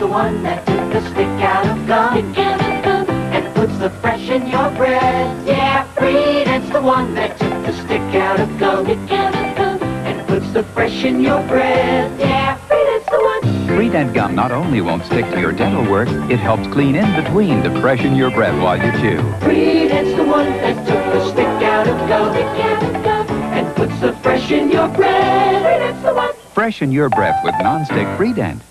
the one that took the stick out of gum and puts the fresh in your bread. Yeah, Freedent's the one that took the stick out of gum and puts the fresh in your bread. Yeah, Freedent's the one. Freedent gum not only won't stick to your dental work, it helps clean in between to freshen your breath while you chew. Freedent's the one that took the stick out of gum and puts the fresh in your breath. Freedent's the one. Freshen your breath with non-stick Freedent.